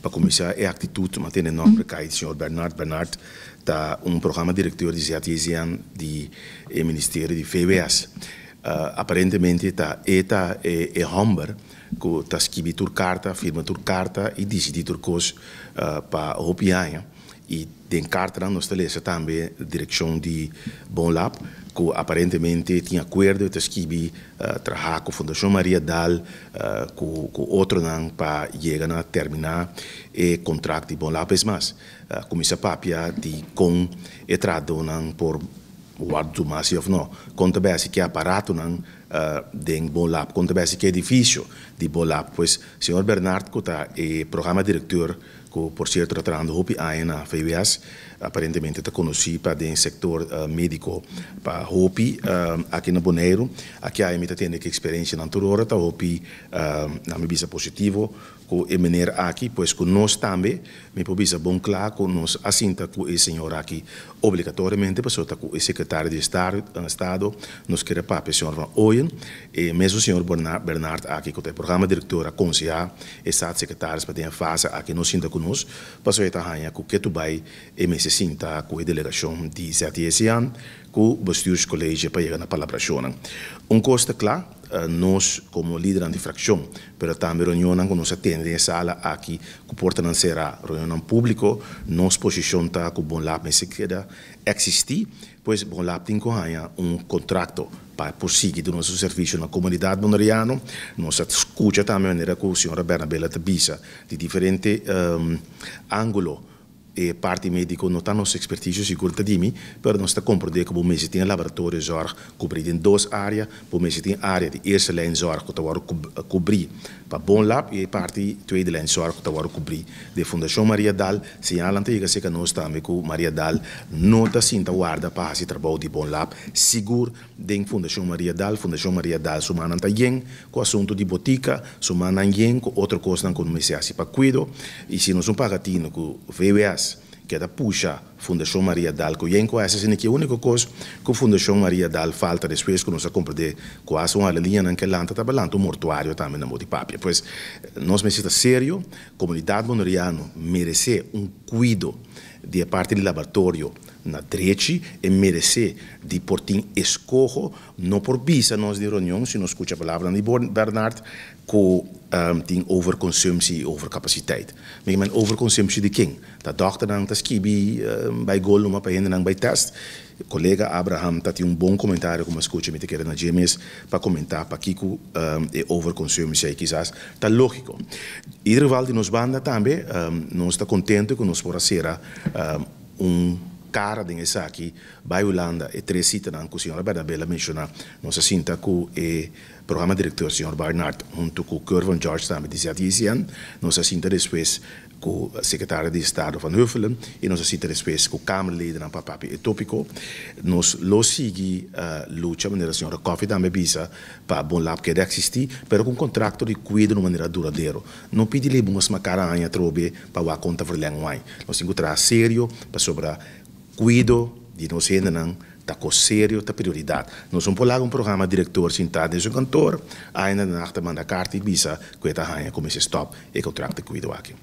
para começar é a atitude mas tem enorme precário senhor Bernard Bernard tá um programa diretor de ZTZN de eh, Ministério de FBS uh, aparentemente tá eta é, é Humber que tá escrevi tur carta firma tur carta e decidi tur cos uh, para o e tem carta nós lesa também direção de Bom Lab que aparentemente tinha acordo de escrever uh, trabalhar com a Fundação Maria Dal uh, com, com outro para chegar a terminar o contrato de Bom Lab mas uh, comissa papia de com e trado por guardo mas eu não conta bem que aparato não uh, de Bom Lab conta bem que edifício de Bom Lab pois senhor Bernardo que está é programa diretor que por certo tratando hopi aí na FBS aparentemente está conhecido para o setor uh, médico para hopi uh, aqui no Boneiro aqui a emita tem experiência na Turora tá hopi uh, na minha positivo com a maneira aqui pois com nós também me pode bom claro com nós tá com o senhor aqui obrigatoriamente para tá com o secretário de Estado, Estado nos quer para o senhor Van Oyen e mesmo o senhor Bernard, Bernard aqui é o programa diretor a conselhar e estado secretário para ter a fase aqui nós sinta conosco para saber tá com que tu vai e me se sinta a delegação de o bestuurscollege para chegar na palavra Um custo claro nós como líder antifração, pero também reunião atendemos em sala aqui, que porta não será reunião público, nossa posição está com o Bom Lab, se queda existir, pois Bom Lab tem um contrato para prosseguir do nosso serviço na comunidade bonariana, nós escuta também a maneira que a senhora Bernabela Tabisa, de diferente um, ângulo, e parte médico não está nossa expertise segura de mim, mas nós está compreendendo que o mês tem laboratório zorg cobrido em duas áreas, o mês tem área de eerste lijn zorg que está cobrir para bom lab e parte tweede lijn zorg que está cobrir de Fundação Maria Dal, señalan que que nós também com Maria Dal está sinta guarda para esse trabalho de bom lab. Seguro de Fundação Maria Dal, Fundação Maria Dal sumana está bem com assunto de botica, sumana bem com outra coisa não se para cuido. E se nós não pagatino com VWS que é da puxa Fundação Maria Dal, conheço, assim, que a única coisa que a Fundação Maria Dal falta depois que nós compreender quase uma linha naquele ano, está falando um mortuário também na Modipapia. Pois, nós necessitamos sério, comunidade monoriana merece um cuido de parte do laboratório na direita e merece de portim escorro, não por bisa nós de reunião, se nós escuta a palavra de Bernard, que um, tem overconsumptie, overcapaciteit. Maar overconsumptie de king. Dat dokter dan tas kibi um, bij gol, maar bij hen bij test. Colega Abraham dat um bom comentário como escuta me te quer na GMS para comentar para Kiko um, e overconsumptie quizás tá lógico. De nos banda também um, nós está contente que nós por ser um, um cara de essa aqui, vai Holanda e três citas que a senhora Bernabella mencionou, nós sinta que o programa diretor, o senhor Barnard, junto com o Curvan George também disse a Tizian, nós sinta depois com o secretário de Estado Van Huffelen e nós sinta depois com o Câmara-Líder na Papapi Etópico, nós lo segui a uh, luta, maneira a senhora Coffee também bisa para bom lab que deve existir, mas com um contrato de cuido de maneira duradoura. Não pedi lhe uma cara a trobe para a conta verlenguai. Nós temos que trazer sério para sobre cuido de nós ainda não tá com sério tá prioridade nós vamos pular um programa diretor sentado em seu cantor ainda na manda carta e bisa que está ganha como esse stop e contrato cuido aqui